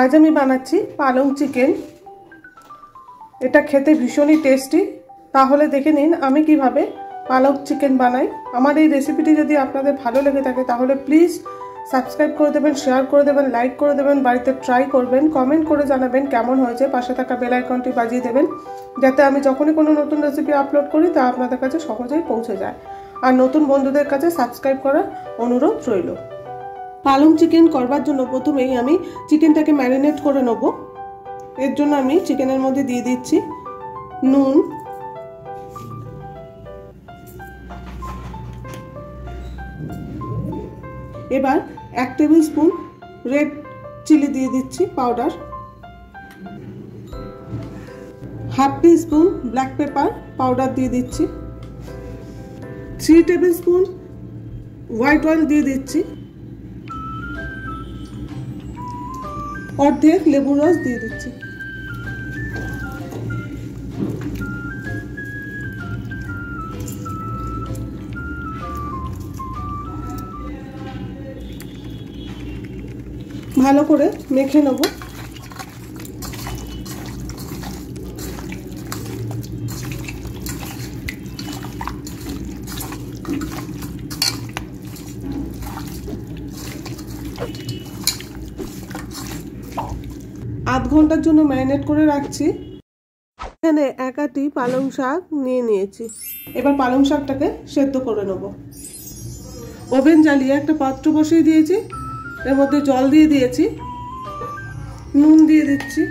আজ আমি বানাচ্ছি পালং চিকেন। এটা খেতে ভীষণই টেস্টি তাহলে দেখে নিন আমি কীভাবে পালং চিকেন বানাই। আমার এই রেসিপিটি যদি আপনাদের ভালো লেগে থাকে, তাহলে প্লিজ সাবস্ক্রাইব করে দেবেন শেয়ার করে দেবেন লাইক করে দেবেন, বাড়িতে ট্রাই করবেন কমেন্ট করে জানাবেন কেমন হয়েছে। পাশে থাকা বেল আইকনটি বাজিয়ে দেবেন, যাতে আমি যখনই কোনো নতুন রেসিপি আপলোড করি, তা আপনাদের কাছে সহজেই পৌঁছে যায়। আর নতুন বন্ধুদের কাছে সাবস্ক্রাইব করার অনুরোধ রইল। পালং চিকেন করবার জন্য প্রথমেই আমি চিকেনটাকে ম্যারিনেট করে নেব। এর জন্য আমি চিকেনের মধ্যে দিয়ে দিচ্ছি নুন। এবার এক টেবিল স্পুন রেড চিলি দিয়ে দিচ্ছি powder half teaspoon black pepper powder দিয়ে দিচ্ছি। Three tablespoon white oil দিয়ে দিচ্ছি। অর্ধেক লেবুর রস দিয়ে দিচ্ছি। ভালো করে মেখে নেব। আধ ঘণ্টার জন্য ম্যারিনেট করে রাখছি। এখানে একাটি পালং শাক নিয়ে নিয়েছি। এবার পালং শাকটাকে সেদ্ধ করে নেব। ওভেন জ্বালিয়ে একটা পাত্র বসিয়ে দিয়েছি। এর মধ্যে জল দিয়ে দিয়েছি। নুন দিয়ে দিচ্ছি।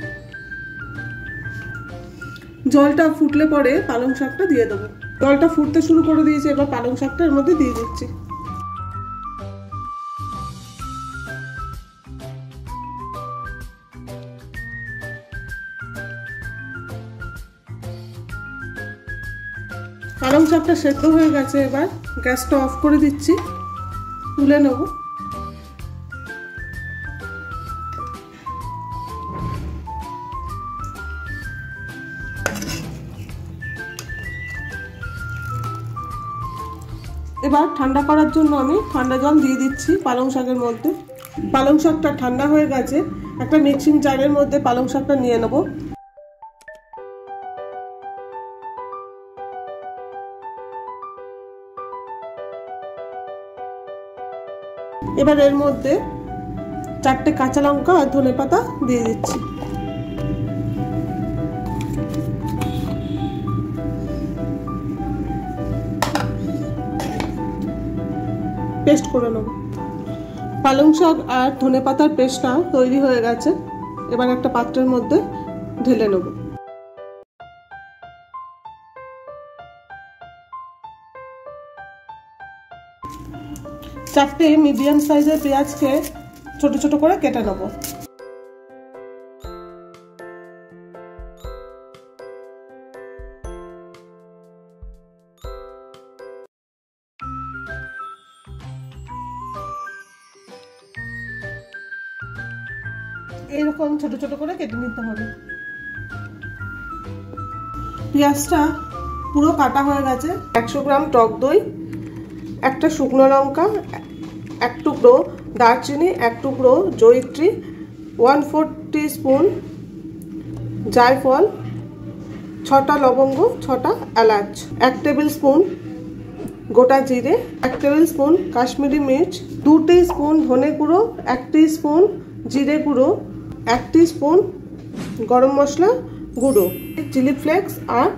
জলটা ফুটলে পরে পালং শাকটা দিয়ে দেবো। জলটা ফুটতে শুরু করে দিয়েছি, এবার পালং শাকটা এর মধ্যে দিয়ে দিচ্ছি। পালং শাকটা সেদ্ধ হয়ে গেছে এবার। গ্যাসটা অফ করে দিচ্ছি। তুলে নেব। এবার ঠান্ডা করার জন্য আমি ঠান্ডা জল দিয়ে দিচ্ছি পালং শাকের মধ্যে। পালং শাকটা ঠান্ডা হয়ে গেছে। একটা মিক্সিং জারের মধ্যে পালং শাকটা নিয়ে নেব। এবার এর মধ্যে চারটে কাঁচা লঙ্কা আর ধনে পাতা দিয়ে দিচ্ছি। পেস্ট করে নেব। পালং শাক আর ধনে পাতার পেস্টটা তৈরি হয়ে গেছে। এবার একটা পাত্রের মধ্যে ঢেলে নেব। চারটে মিডিয়াম সাইজের পেঁয়াজকে ছোট ছোট করে কেটে নেব। এইরকম ছোট ছোট করে কেটে নিতে হবে। পেঁয়াজটা পুরো কাটা হয়ে গেছে। একশো গ্রাম টক দই, একটা শুকনো লঙ্কা এক টুকরো দারচিনি, এক টুকরো জয়িত্রী ওয়ান ফোর স্পুন জায়ফল, ছটা লবঙ্গ, ছটা এলাচ, এক টেবিল স্পুন গোটা জিরে, এক টেবিল স্পুন কাশ্মীরি মির্চ, দু স্পুন ধনে গুঁড়ো, এক স্পুন জিরে গুঁড়ো, এক স্পুন গরম মশলা গুঁড়ো চিলি ফ্লেক্স আর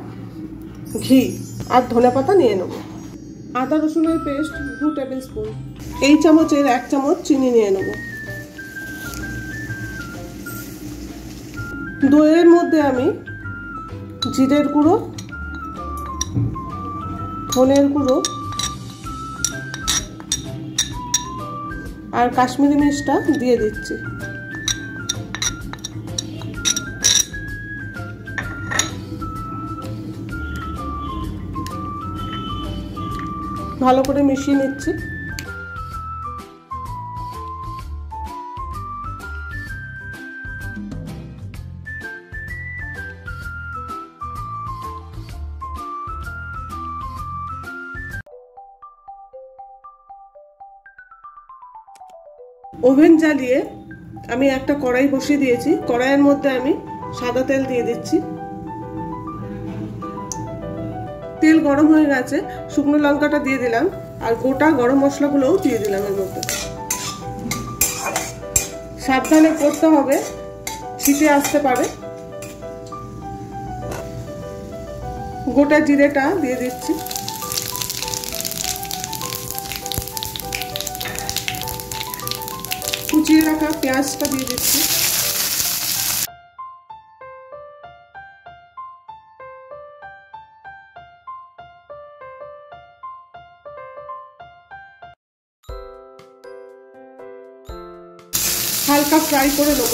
ঘি। আর ধনে পাতা নিয়ে নেব। আদা রসুনের পেস্ট দু টেবিল স্পুন এই চামচের এক চামচ চিনি নিয়ে নেব। দইয়ের মধ্যে আমি জিরের গুঁড়ো, ধনের গুঁড়ো আর কাশ্মীরি মির্চটা দিয়ে দিচ্ছি। ভালো করে মিশিয়ে নিচ্ছি। ওভেন জ্বালিয়ে আমি একটা কড়াই বসিয়ে দিয়েছি। কড়াইয়ের মধ্যে আমি সাদা তেল দিয়ে দিচ্ছি। তেল গরম হয়ে গেছে, শুকনো লঙ্কাটা দিয়ে দিলাম আর গোটা গরম মশলাগুলোও দিয়ে দিলাম এর মধ্যে। সাবধানে করতে হবে ছিটে আসতে পারে। গোটা জিরেটা দিয়ে দিচ্ছি। কুচিয়ে রাখা পেঁয়াজটা দিয়ে দিচ্ছি। হালকা ফ্রাই করে নেব।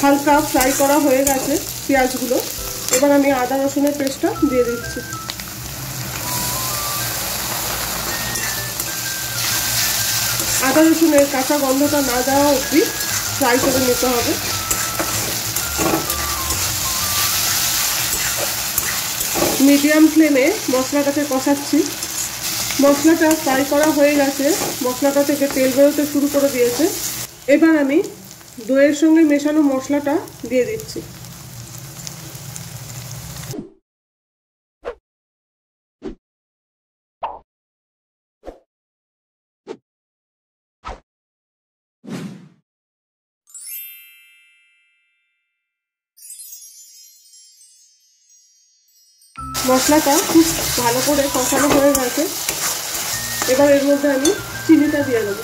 হালকা ফ্রাই করা হয়ে গেছে পেঁয়াজগুলো। এবার আমি আদা রসুনের পেস্টটা দিয়ে দিচ্ছি। আদা রসুনের কাঁচা গন্ধটা না দেওয়া অবধি ফ্রাই করে নিতে হবে। মিডিয়াম ফ্লেমে মশলাটাকে কষাচ্ছি। মশলাটা ফ্রাই করা হয়ে গেছে। মশলাটা থেকে তেল বেরোতে শুরু করে দিয়েছে। এবার আমি দইয়ের সঙ্গে মেশানো মশলাটা দিয়ে দিচ্ছি। মশলাটা খুব ভালো করে কষানো হয়ে গেছে। এবার এর মধ্যে আমি চিনিটা দিয়ে দেবো।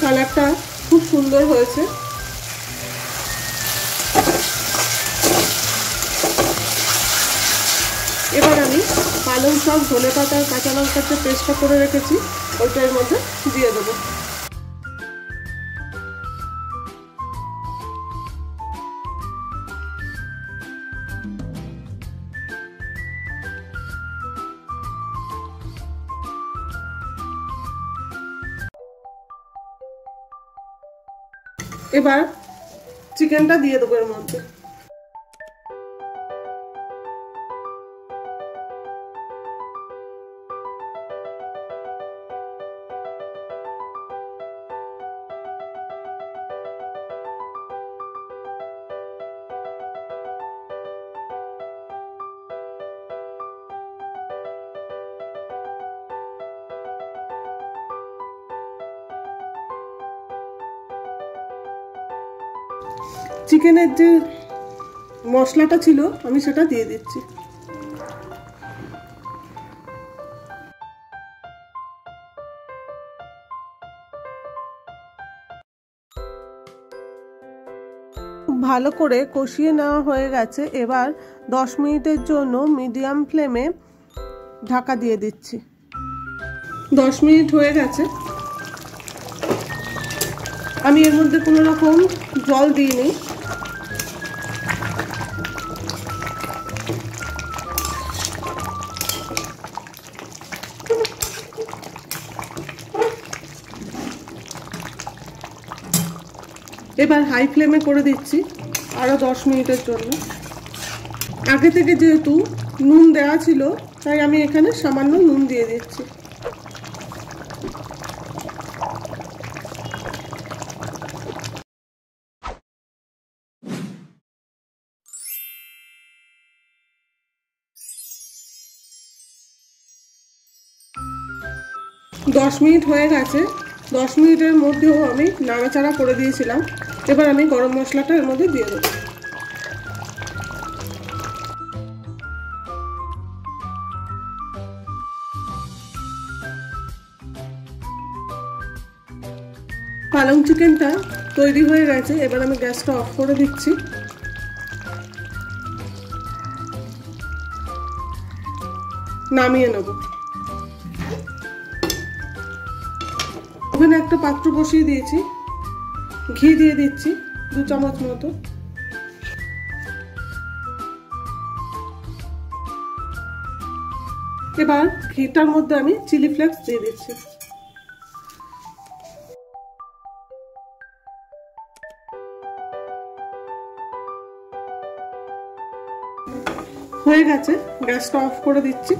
কালারটা খুব সুন্দর হয়েছে। এবার আমি পালং শাক ধনে পাতা কাঁচা লঙ্কার যে পেস্টটা করে রেখেছি, ওইটার মধ্যে দিয়ে দেবো। এবার চিকেনটা দিয়ে দেবো এর মধ্যে। চিকেনের যে মশলাটা ছিল, আমি সেটা দিয়ে দিচ্ছি। ভালো করে কষিয়ে নেওয়া হয়ে গেছে। এবার দশ মিনিটের জন্য মিডিয়াম ফ্লেমে ঢাকা দিয়ে দিচ্ছি। দশ মিনিট হয়ে গেছে। আমি এর মধ্যে কোনো রকম জল দিইনি এবার হাই ফ্লেমে করে দিচ্ছি আরও দশ মিনিটের জন্য। আগে থেকে যেহেতু নুন দেওয়া ছিল, তাই আমি এখানে সামান্য নুন দিয়ে দিচ্ছি। দশ মিনিট হয়ে গেছে। দশ মিনিটের মধ্যেও আমি নাড়াচাড়া করে দিয়েছিলাম। এবার আমি গরম মশলাটা এর মধ্যে দিয়ে দেবো। পালং চিকেনটা তৈরি হয়ে গেছে। এবার আমি গ্যাসটা অফ করে দিচ্ছি। নামিয়ে নেব। ওখানে একটা পাত্র বসিয়ে দিয়েছি। ঘি দিয়ে দিচ্ছি, দু চামচ মতো। এবার ঘিটার মধ্যে আমি চিলি ফ্লেক্স দিয়ে দিচ্ছি। হয়ে গেছে, গ্যাসটা অফ করে দিচ্ছি।